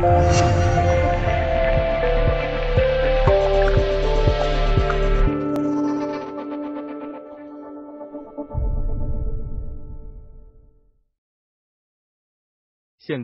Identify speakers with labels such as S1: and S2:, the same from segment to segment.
S1: 现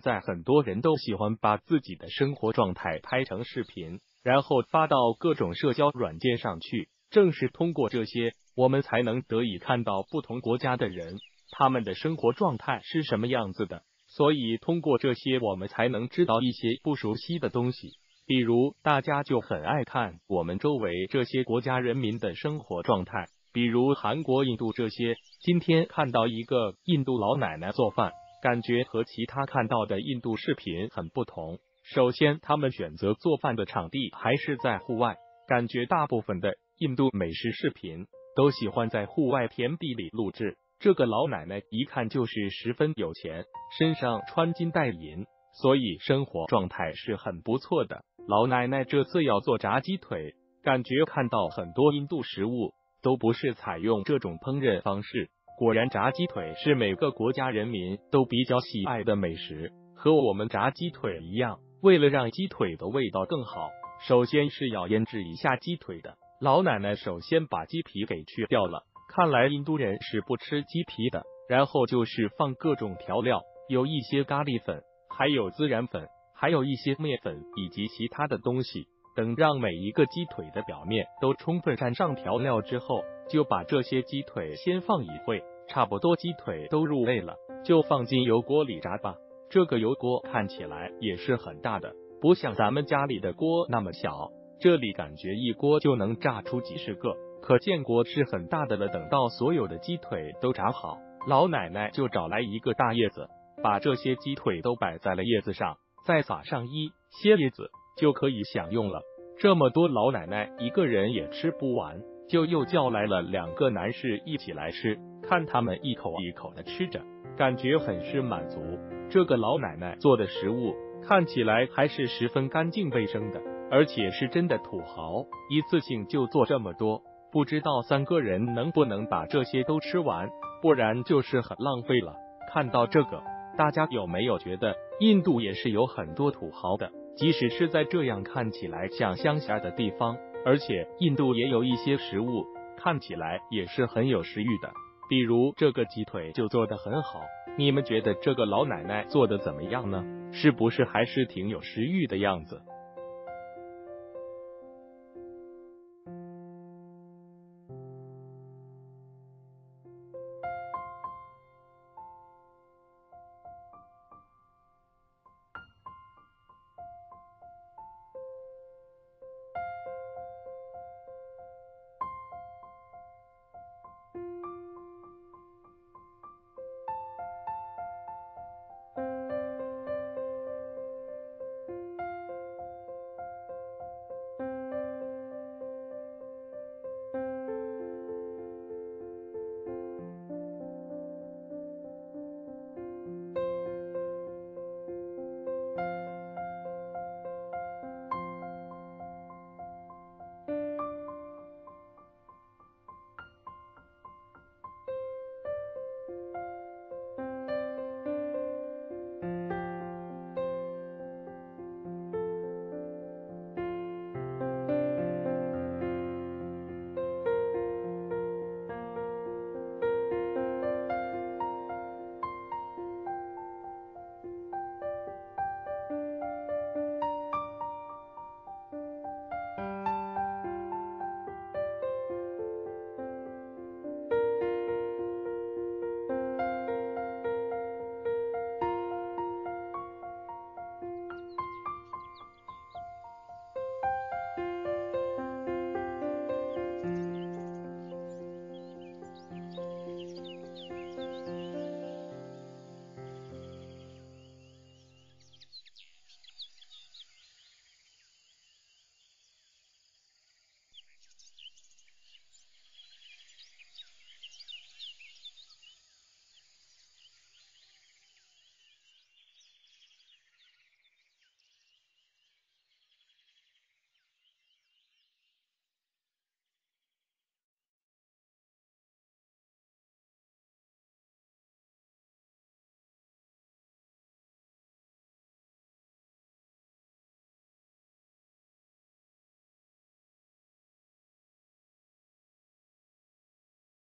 S1: 在很多人都喜欢把自己的生活状态拍成视频，然后发到各种社交软件上去。正是通过这些，我们才能得以看到不同国家的人他们的生活状态是什么样子的。所以，通过这些，我们才能知道一些不熟悉的东西。比如，大家就很爱看我们周围这些国家人民的生活状态，比如韩国、印度这些。今天看到一个印度老奶奶做饭。感觉和其他看到的印度视频很不同。首先，他们选择做饭的场地还是在户外。感觉大部分的印度美食视频都喜欢在户外田地里录制。这个老奶奶一看就是十分有钱，身上穿金戴银，所以生活状态是很不错的。老奶奶这次要做炸鸡腿，感觉看到很多印度食物都不是采用这种烹饪方式。果然，炸鸡腿是每个国家人民都比较喜爱的美食，和我们炸鸡腿一样。为了让鸡腿的味道更好，首先是要腌制一下鸡腿的。老奶奶首先把鸡皮给去掉了，看来印度人是不吃鸡皮的。然后就是放各种调料，有一些咖喱粉，还有孜然粉，还有一些面粉以及其他的东西。等让每一个鸡腿的表面都充分沾上调料之后。就把这些鸡腿先放一会，差不多鸡腿都入味了，就放进油锅里炸吧。这个油锅看起来也是很大的，不像咱们家里的锅那么小。这里感觉一锅就能炸出几十个，可见锅是很大的了。等到所有的鸡腿都炸好，老奶奶就找来一个大叶子，把这些鸡腿都摆在了叶子上，再撒上一些叶子，就可以享用了。这么多，老奶奶一个人也吃不完。就又叫来了两个男士一起来吃，看他们一口一口的吃着，感觉很是满足。这个老奶奶做的食物看起来还是十分干净卫生的，而且是真的土豪，一次性就做这么多，不知道三个人能不能把这些都吃完，不然就是很浪费了。看到这个，大家有没有觉得印度也是有很多土豪的？即使是在这样看起来像乡下的地方。而且印度也有一些食物看起来也是很有食欲的，比如这个鸡腿就做的很好。你们觉得这个老奶奶做的怎么样呢？是不是还是挺有食欲的样子？